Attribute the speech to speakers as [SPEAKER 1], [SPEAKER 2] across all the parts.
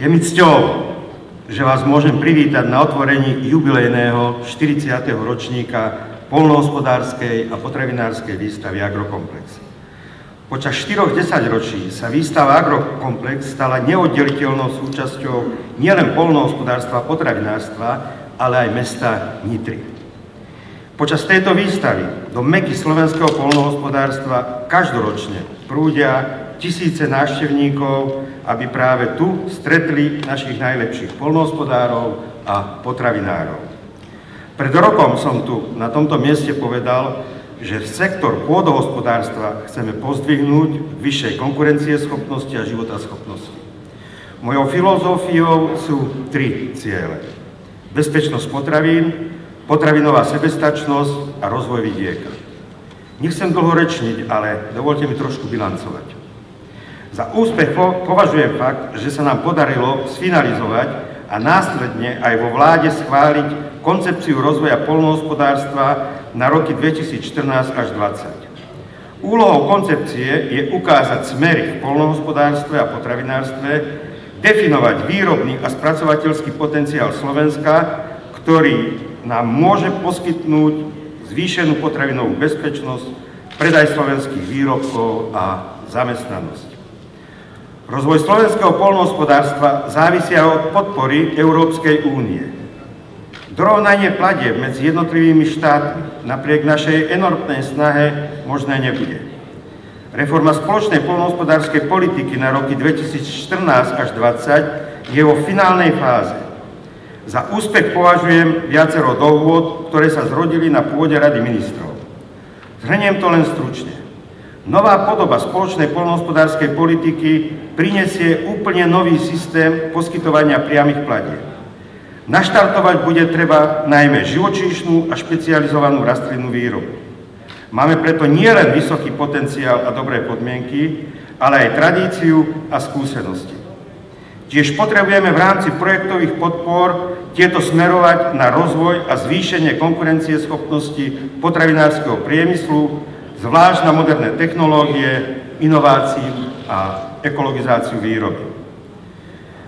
[SPEAKER 1] Je mi cťou, že vás môžem privítať na otvorení jubilejného 40. ročníka polnohospodárskej a potravinárskej výstavy Agrokomplex. Počas 4 desaťročí sa výstava Agrokomplex stala neoddeliteľnou súčasťou nielen polnohospodárstva a potravinárstva, ale aj mesta Nitry. Počas tejto výstavy do meky slovenského polnohospodárstva každoročne prúdia tisíce návštevníkov, aby práve tu stretli našich najlepších polnohospodárov a potravinárov. Pred rokom som tu na tomto mieste povedal, že sektor pôdohospodárstva chceme pozdvihnúť k vyššej konkurencieschopnosti a životaschopnosti. Mojou filozofiou sú tri ciele. Bezpečnosť potravín, potravinová sebestačnosť a rozvoj vidieka. Nechcem dlho rečniť, ale dovolte mi trošku bilancovať. Za úspech považujem fakt, že sa nám podarilo sfinalizovať a následne aj vo vláde schváliť koncepciu rozvoja polnohospodárstva na roky 2014 až 2020. Úlohou koncepcie je ukázať smery v polnohospodárstve a potravinárstve, definovať výrobný a spracovateľský potenciál Slovenska, ktorý nám môže poskytnúť zvýšenú potravinovú bezpečnosť, predaj slovenských výrobkov a zamestnanosť. Rozvoj slovenského polnohospodárstva závisia od podpory Európskej únie. Dorovnanie platieb medzi jednotlivými štátmi napriek našej enormnej snahe možné nebude. Reforma spoločnej polnohospodárskej politiky na roky 2014 až 2020 je vo finálnej fáze. Za úspech považujem viacero dohôd, ktoré sa zrodili na pôde Rady ministrov. Zhrniem to len stručne. Nová podoba spoločnej poľnohospodárskej politiky prinesie úplne nový systém poskytovania priamých platieb. Naštartovať bude treba najmä živočíšnu a špecializovanú rastlinnú výrobu. Máme preto nielen vysoký potenciál a dobré podmienky, ale aj tradíciu a skúsenosti. Tiež potrebujeme v rámci projektových podpor tieto smerovať na rozvoj a zvýšenie konkurencieschopnosti potravinárskeho priemyslu, zvlášť na moderné technológie, inováciu a ekologizáciu výroby.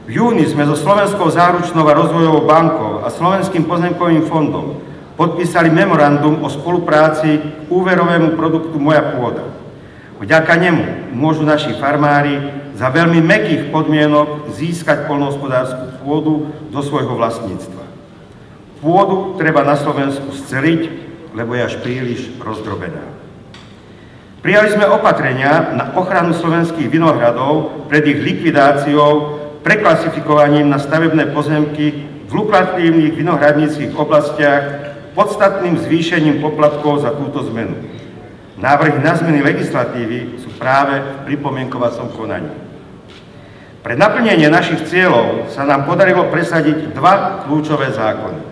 [SPEAKER 1] V júni sme so Slovenskou záručnou a rozvojovou bankou a Slovenským pozemkovým fondom podpísali memorandum o spolupráci k úverovému produktu Moja pôda. Vďaka nemu môžu naši farmári za veľmi mekých podmienok získať polnohospodárskú pôdu do svojho vlastníctva. Pôdu treba na Slovensku sceliť, lebo je až príliš rozdrobená. Prijali sme opatrenia na ochranu slovenských vinohradov pred ich likvidáciou, preklasifikovaním na stavebné pozemky v lukratívnych vinohradníckých oblastiach podstatným zvýšením poplatkov za túto zmenu. Návrhy na zmeny legislatívy sú práve v pripomienkovacom konaní. Pre naplnenie našich cieľov sa nám podarilo presadiť dva kľúčové zákony.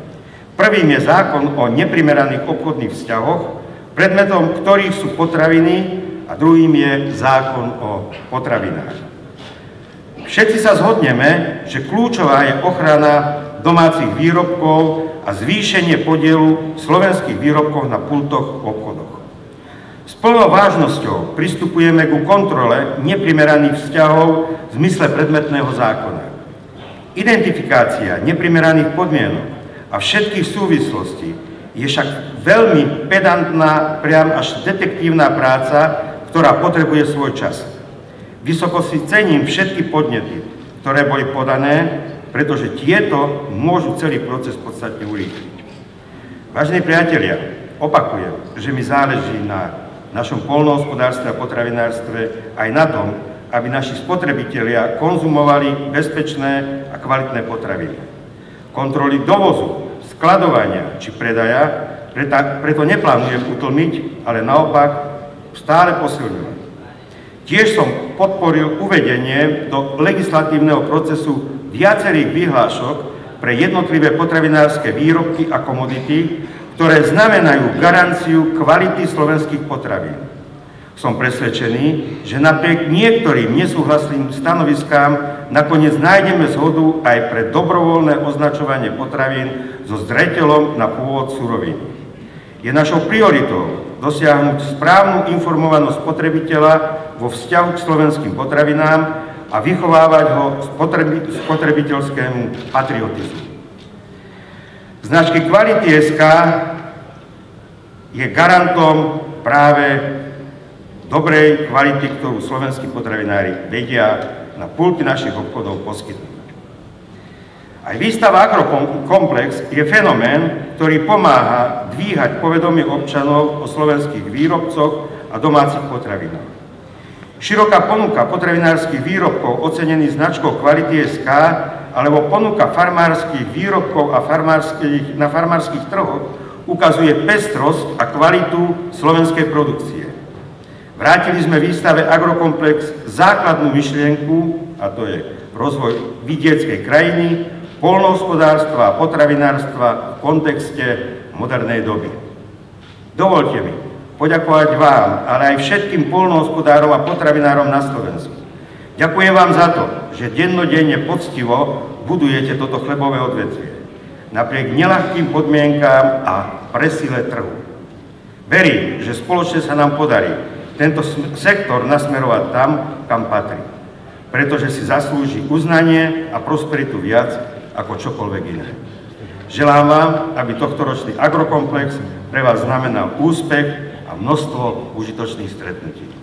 [SPEAKER 1] Prvým je zákon o neprimeraných obchodných vzťahoch, predmetom ktorých sú potraviny a druhým je zákon o potravinách. Všetci sa zhodneme, že kľúčová je ochrana domácich výrobkov a zvýšenie podielu slovenských výrobkov na pultoch v obchodoch. S plnou vážnosťou pristupujeme ku kontrole neprimeraných vzťahov v zmysle predmetného zákona. Identifikácia neprimeraných podmienok a všetkých súvislostí je však veľmi pedantná, priam až detektívna práca, ktorá potrebuje svoj čas. Vysoko si cením všetky podnety, ktoré boli podané, pretože tieto môžu celý proces podstatne urýchliť. Vážení priatelia, opakujem, že mi záleží na našom polnohospodárstve a potravinárstve aj na tom, aby naši spotrebitelia konzumovali bezpečné a kvalitné potraviny. Kontroly dovozu, skladovania či predaja preto neplánujem utlmiť, ale naopak stále posilňovať. Tiež som podporil uvedenie do legislatívneho procesu viacerých vyhlášok pre jednotlivé potravinárske výrobky a komodity, ktoré znamenajú garanciu kvality slovenských potravín. Som presvedčený, že napriek niektorým nesúhlasným stanoviskám nakoniec nájdeme zhodu aj pre dobrovoľné označovanie potravín so zreteľom na pôvod surovín. Je našou prioritou dosiahnuť správnu informovanosť spotrebiteľa vo vzťahu k slovenským potravinám a vychovávať ho spotrebi- spotrebiteľskému patriotizmu. Značky Kvality SK je garantom práve dobrej kvality, ktorú slovenskí potravinári vedia na pulty našich obchodov poskytnúť. Aj výstava Agrokomplex je fenomén, ktorý pomáha dvíhať povedomie občanov o slovenských výrobcoch a domácich potravinách. Široká ponuka potravinárskych výrobkov ocenených značkou Kvality SK alebo ponuka farmárskych výrobkov a farmárskych, na farmárskych trhoch ukazuje pestrosť a kvalitu slovenskej produkcie. Vrátili sme výstave Agrokomplex základnú myšlienku, a to je rozvoj vidieckej krajiny, polnohospodárstva a potravinárstva v kontexte modernej doby. Dovolte mi, poďakovať vám, ale aj všetkým polnohospodárom a potravinárom na Slovensku. Ďakujem vám za to, že dennodenne poctivo budujete toto chlebové odvetvie. Napriek nelahkým podmienkám a presile trhu. Verím, že spoločne sa nám podarí tento sektor nasmerovať tam, kam patrí. Pretože si zaslúži uznanie a prosperitu viac ako čokoľvek iné. Želám vám, aby tohto ročný agrokomplex pre vás znamenal úspech a množstvo užitočných stretnutí.